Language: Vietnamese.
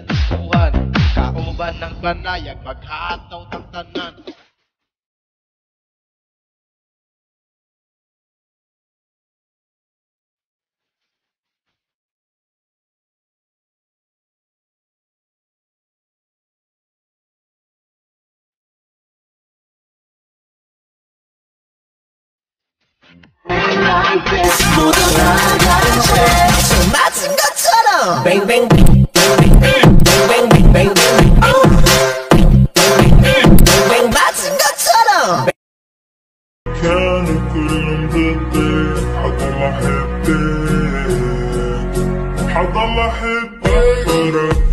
kadukuhan Kauban ng banayad Maghataw ng tanan 모두 나가는 채 맞은 것처럼 뱅뱅 뱅뱅뱅 كانوا كلهم ضدي حضل احبك حضل احبك